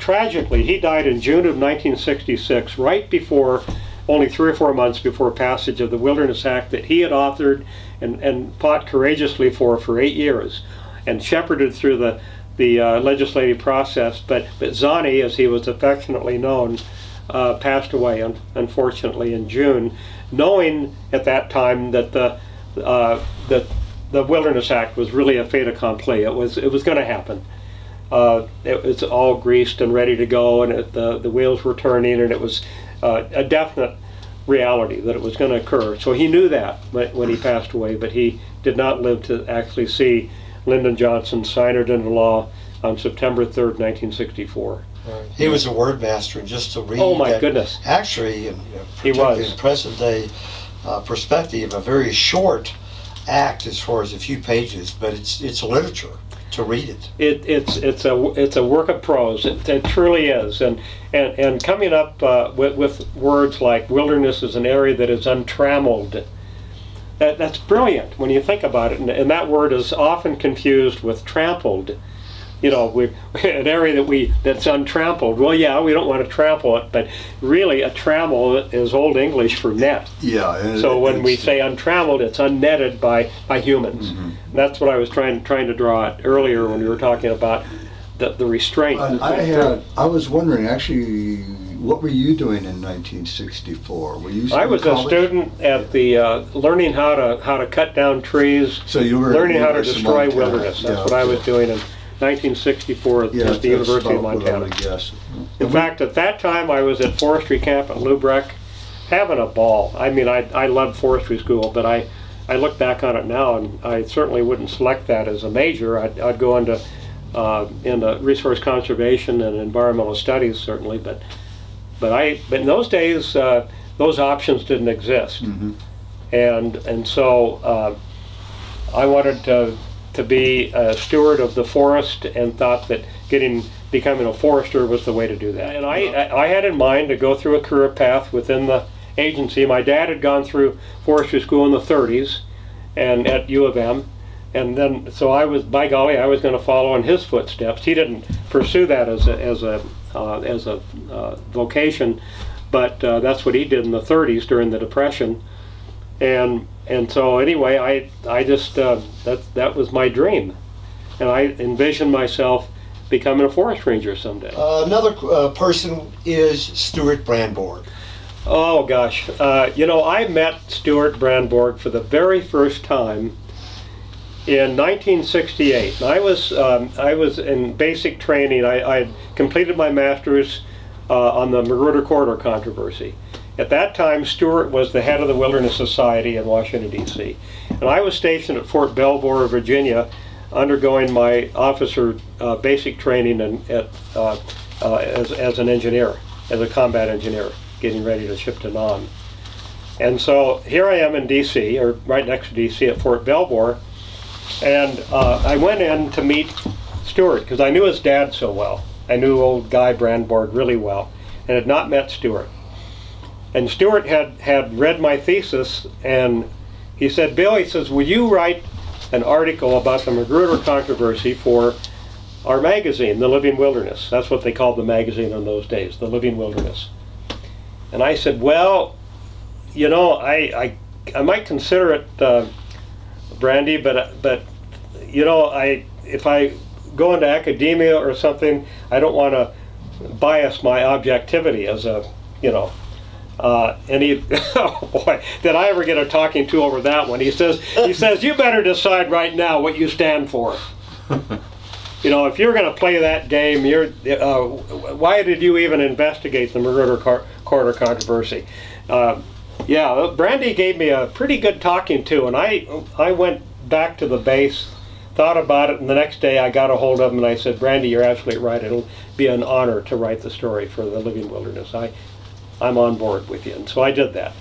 Tragically, he died in June of 1966, right before, only three or four months before passage of the Wilderness Act that he had authored and, and fought courageously for for eight years and shepherded through the, the uh, legislative process. But, but Zahnie, as he was affectionately known, uh, passed away, un unfortunately, in June, knowing at that time that the, uh, that the Wilderness Act was really a fait accompli. It was, it was going to happen uh, it was all greased and ready to go, and it, the the wheels were turning, and it was uh, a definite reality that it was going to occur. So he knew that when, when he passed away, but he did not live to actually see Lyndon Johnson sign it into law on September 3rd, 1964. He was a word master, and just to read. Oh my that, goodness! Actually, in, he was in present day uh, perspective, a very short act as far as a few pages, but it's it's literature to read it. It, it's it's a it's a work of prose. It, it truly is, and and and coming up uh, with with words like wilderness is an area that is untrammeled. That that's brilliant when you think about it, and, and that word is often confused with trampled you know, we an area that we that's untrampled. Well, yeah, we don't want to trample it, but really, a trammel is Old English for net. Yeah. So when we say untrammeled, it's unnetted by by humans. Mm -hmm. That's what I was trying trying to draw out earlier when we were talking about the the restraint. I, I had. I was wondering actually. What were you doing in 1964? Were you? I was college? a student at the uh, learning how to how to cut down trees. So you were learning how to destroy wilderness. That's yeah, what I was doing. 1964 at, yeah, the University of Montana. Yes. In fact, at that time, I was at forestry camp at Lubrecht, having a ball. I mean, I, I loved forestry school, but I, I look back on it now, and I certainly wouldn't select that as a major. I'd, I'd go into uh, into resource conservation and environmental studies, certainly, but but I but in those days, uh, those options didn't exist, -hmm. and and so uh, I wanted to to be a steward of the forest and thought that getting becoming a forester was the way to do that. And I, I had in mind to go through a career path within the agency. My dad had gone through forestry school in the 30s and at U of M. And then, so I was, by golly, I was going to follow in his footsteps. He didn't pursue that as a, as a, uh, as a uh, vocation, but uh, that's what he did in the 30s during the Depression and and so anyway, I I just uh, that that was my dream, and I envisioned myself becoming a forest ranger someday. Uh, another uh, person is Stewart Brandborg. Oh gosh, uh, you know I met Stewart Brandborg for the very first time in 1968. I was um, I was in basic training. I, I completed my master's uh, on the Magruder Corridor controversy at that time, Stewart was the head of the Wilderness Society in Washington, D.C. And I was stationed at Fort Belvoir, Virginia, undergoing my officer uh, basic training and at, uh, uh, as, as an engineer, as a combat engineer, getting ready to ship to Nam. And so here I am in D.C., or right next to D.C. at Fort Belvoir, and uh, I went in to meet Stewart because I knew his dad so well. I knew old Guy Brandborg really well, and had not met Stewart. And Stewart had, had read my thesis and he said, Bill, he says, will you write an article about the Magruder controversy for our magazine, The Living Wilderness. That's what they called the magazine in those days, The Living Wilderness. And I said, well, you know, I, I, I might consider it, uh, Brandy, but, but, you know, I, if I go into academia or something, I don't want to bias my objectivity as a, you know, uh, and he, oh boy, did I ever get a talking to over that one? He says, he says, you better decide right now what you stand for. you know, if you're going to play that game, you're, uh, why did you even investigate the Magruder Corridor controversy? Uh, yeah, Brandy gave me a pretty good talking to, and I, I went back to the base, thought about it, and the next day I got a hold of him and I said, Brandy, you're absolutely right. It'll be an honor to write the story for the Living Wilderness. I I'm on board with you. And so I did that.